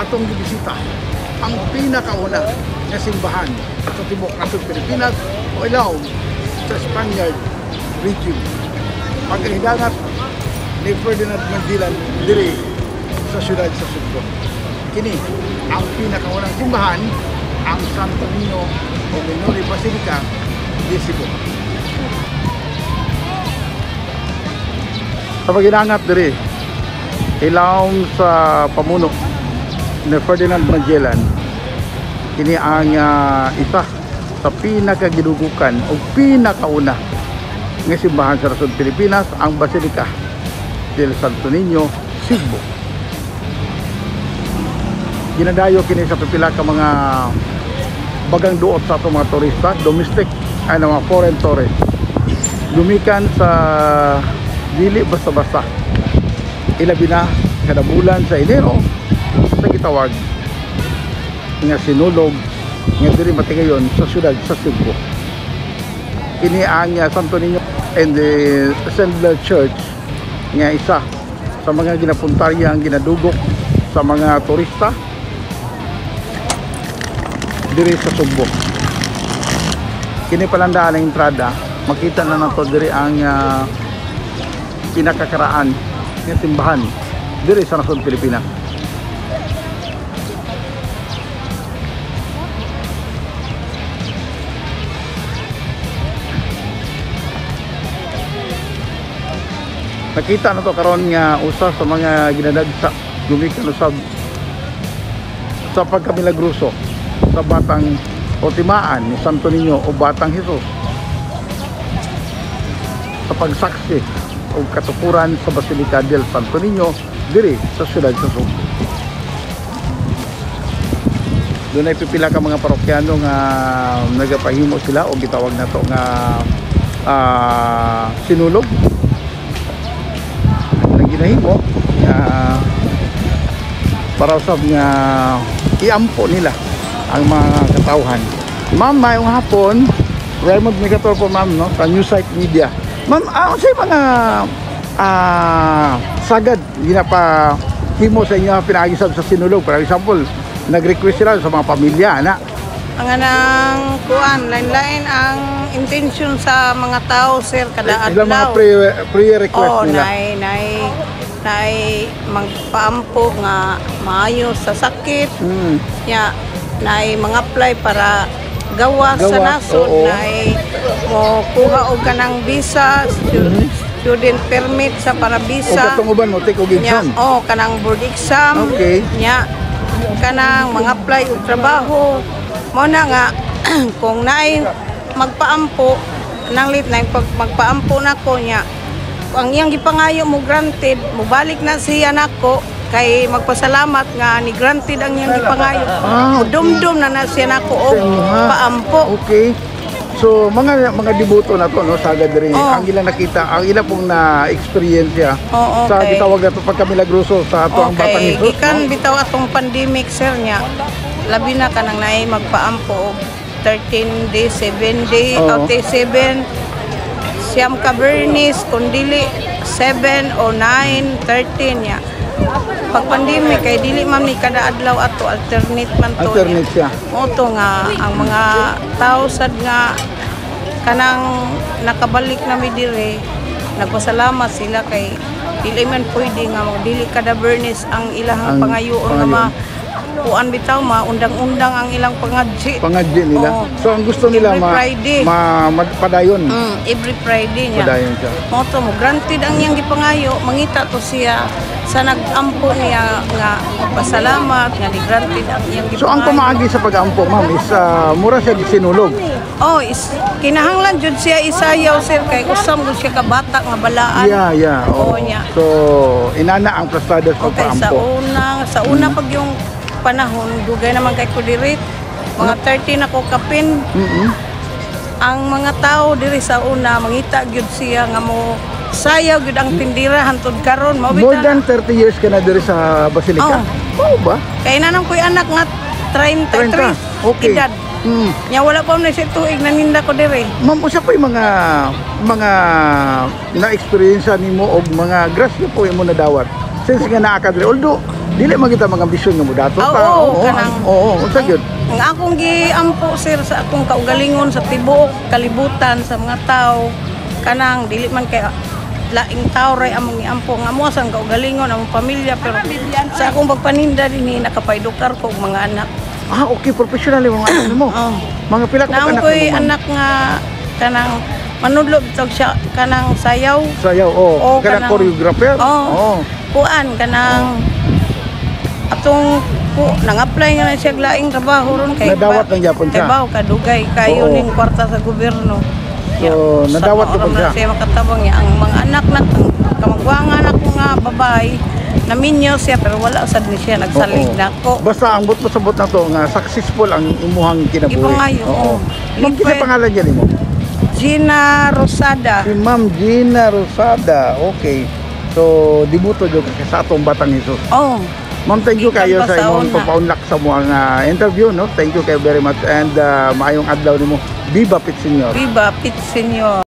atong gibisita ang pinakauna nga simbahan sa tibok nasod Pilipinas o ilaw sa Spaniard region. Pagkahidangat ni Ferdinand Mandilan diri sa siyudad sa Sugbo. Kini ang pinakaunang simbahan ang Santo Niño o Minori Basilica di Cebu. Sa paginangat diri ilawom sa pamuno ni Ferdinand Magellan kini ang ah, isa sa pinakagidugukan o pinakauna nga simbahan sa Rasod Pilipinas ang Basilica del Santo Niño, Cebu. Ginadayo kini sa pipila ka mga bagang duot sa atong mga turista, domestic ay mga foreign tourist. Lumikan sa dili basta-basta. Ilabi na kada bulan sa Enero sa gitawag nga sinulog nga diri matigayon sa syudad sa Cebu. Kini uh, Santo Niño and the. Blair Church nga isa sa mga ginapuntarya ang ginadugok sa mga turista diri sa Cebu. Kini palandaan ang entrada, makita na nato diri ang uh, pinakakaraan ng simbahan diri sa nasod Pilipinas. Nakita na to karon nga usa sa mga ginadagsa gumikan usab sa pagkamilagruso sa batang o timaan ni Santo Niño o batang Hesus sa pagsaksi o katukuran sa Basilica del Santo Niño diri sa siyudad sa Subo. Doon ay pipila ka mga parokyano nga nagapahimo sila o gitawag na to nga ah, sinulog na ginahimo nga para usab nga iampo nila ang mga katawhan. Ma'am, mayong hapon. Raymond Migator po ma'am no sa New Site Media. Ma'am, ano sa mga ah sagad ginapa himo sa inyo pinagisab sa sinulog. For example, nag-request sila sa mga pamilya na Ang anang kuan, lain-lain ang intention sa mga tao, sir, kada ilang mga adlaw. pre, pre-request Oh, nila. nay, nay, nay, magpaampo nga maayos sa sakit. Hmm. Nya, nay, mga apply para gawa sa Gawa, nasod. oo. Nay, mo kuha og kanang visa, student, student permit sa para O visa. katong uban mo take og Nya, exam. oh, kanang board exam. Okay. Nya, kanang mga apply og trabaho. Mo na nga kung naay magpaampo nang lit na pag magpaampo na ko nya. Ang iyang gipangayo mo granted, mubalik na siya nako kay magpasalamat nga ni granted ang iyang gipangayo. Ah, okay. Dumdum na na siya nako og Ah. paampo. Okay. So mga mga debuto na to no sagad rin Oo. ang ilang nakita ang ilang pong na experience Oo, sa okay. gitawag na to pagkamilagroso sa ato ang batang Okay, Hesus. gikan no? bitaw atong pandemic sir niya. Labi na kanang naay magpaampo og 13 days, 7 days, Oo. o 7 siyam ka Bernis, kung dili 7 o 9, 13 niya. Pag pandemic kay dili man ni kada adlaw ato alternate man to. Alternate siya. Moto nga ang mga tao sad nga kanang nakabalik na mi dire nagpasalamat sila kay dili man pwede nga dili kada Bernis ang ilang Ang pangayoon nga ma kuan bitaw ma undang-undang ang ilang pangadji. Pangadji nila. Oo. So ang gusto nila Every ma, Friday. ma mapadayon. Mm, every Friday niya. Padayon siya. Moto mo, granted ang iyang gipangayo, mangita to siya sa nagampo niya nga pasalamat nga ni granted ang iyang gipangayo. So ang pamaagi sa pag-ampo ma'am is ah, mura siya sinulog. Oh, is kinahanglan jud siya isayaw sir kay usam gud siya ka bata nga balaan. Yeah, yeah. Oh. niya. So inana ang plastadas sa Okay, sa pag-ampo. una, sa una pag yung panahon, dugay naman kay kudirit. Mga 30 na ko kapin. Mm-mm. Ang mga tao diri sa una, mangita gyud siya nga mo sayaw gyud ang tindira hantod karon. Mao More than 30 years ka na diri sa Basilica. Oo. Oo ba? Kay nanang ko'y anak nga 33 30. Okay. edad. Mm. Nya wala pa man siya tuig naninda ko diri. Ma'am, usa yung mga mga na-experience nimo og mga grasya po imo nadawat. Since nga naa ka diri. Although Dili man kita mga ambisyon nga mo dato Oo, ta. Oo, kanang- oo, unsa gyud? Ang akong giampo sir sa akong kaugalingon sa tibuok kalibutan sa mga tao kanang dili man kay laing tao ray among giampo nga mo sang kaugalingon among pamilya pero sa akong pagpaninda dinhi nakapaidukar ko og mga anak. Ah, okay, professional yung mga anak mo. Oh. Mga pila ka Naam anak mo? anak nga kanang manudlog tog siya kanang sayaw. Sayaw, oh. Oo, kanang kanang- choreographer. Oo. Oh. Kuan kanang atong ko nang-apply nga na siya laing trabaho ron kay Nadawat ng Japon siya. Trabaho kadugay kayo Oo. ning kwarta sa gobyerno. So, nadawat sa na po oras siya. na siya makatabang niya ang mga anak na kamagwangan ako nga babae naminyo siya pero wala sad ni siya nagsalig Oo. na ko. Basta ang but pasabot na to nga successful ang imuhang kinabuhi. Ipangayo, oo. Ma'am, kinsa Limpay. pangalan niya nimo? Gina Rosada. Si Ma'am Gina Rosada. Okay. So, dibuto jud ka sa atong batang Hesus. Oh, Ma'am, thank you kayo sa imong pagpaunlak sa mga uh, interview, no? Thank you kayo very much and uh, maayong adlaw nimo. Viva Pit Senior. Viva Pit Senyor.